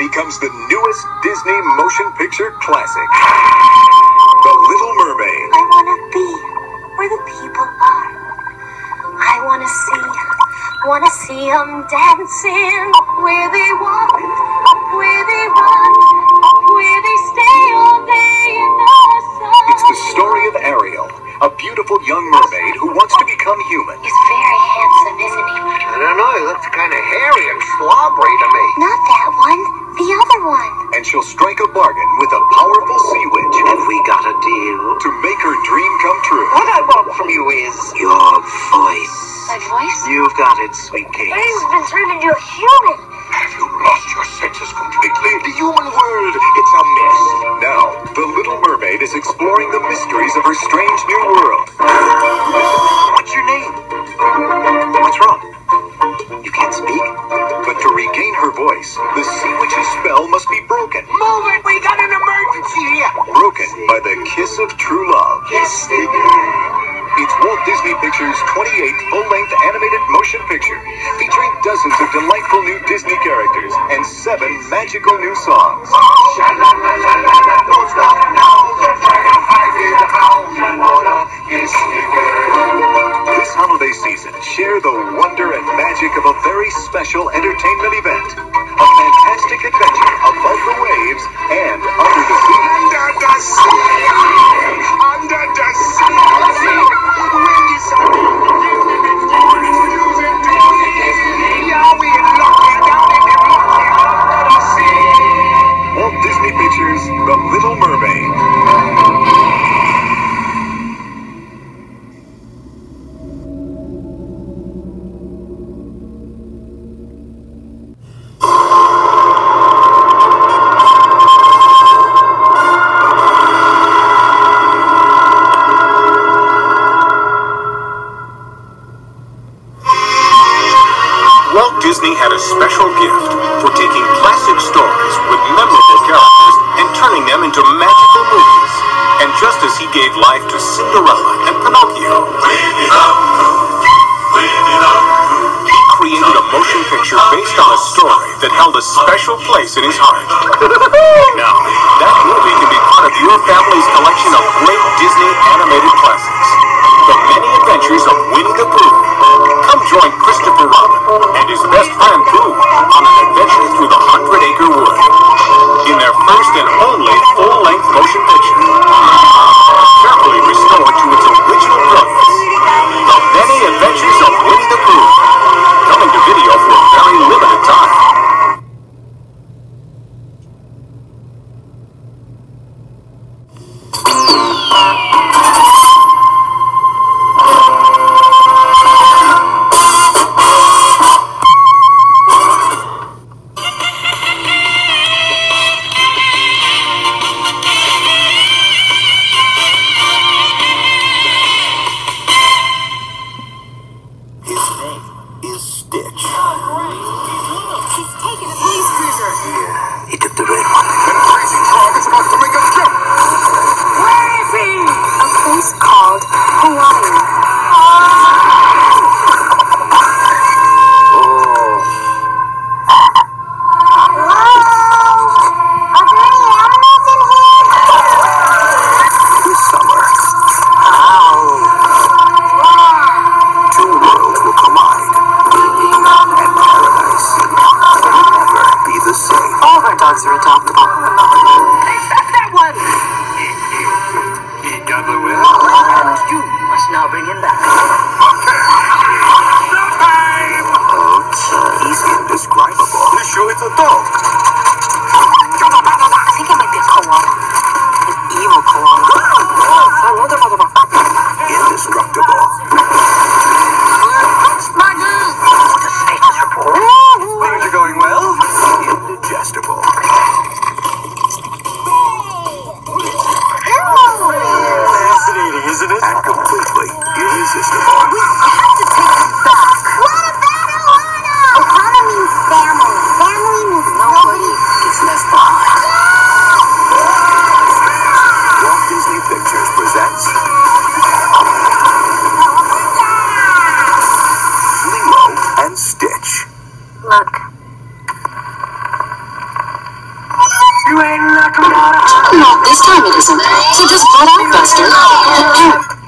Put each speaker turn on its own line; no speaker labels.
becomes the newest Disney motion picture classic. The Little Mermaid.
I want to be where the people are. I want to see, want to see them dancing where they walk, where they run, where they stay all day in the sun.
It's the story of Ariel, a beautiful young mermaid who wants to become human.
He's very handsome, isn't he?
I don't know, he looks kind of hairy and slobbery to me.
Not that one, the other one.
And she'll strike a bargain with a powerful sea witch
Have we got a deal?
to make her dream come true.
What I want from you is your voice.
My voice?
You've got it, sweet cake.
He's been turned into a human.
Have you lost your senses completely? The human world, it's a mess.
Now, the Little Mermaid is exploring the mysteries of her strange new world. It's Walt Disney Pictures' 28th full-length animated motion picture, featuring dozens of delightful new Disney characters and seven magical new songs. Walt Disney
had a special gift for taking classic stories with memorable characters and turning them into magical movies. And just as he gave life to Cinderella and Pinocchio, he created a motion picture based on a story that held a special place in his heart. now, that movie can be part of your family's collection of great Disney animated classics. The Many Adventures of Winnie the Pooh. Join Christopher Robin and his best friend Pooh on an adventure through the Hundred Acre Wood. In their first and only full-length motion picture. Carefully
dogs are adoptable.
that one!
He got the will.
And you must now bring him back.
Okay, he's oh, indescribable.
You sure it's a dog?
is an
incomplete.
Not this time it isn't. So just butt out, Buster.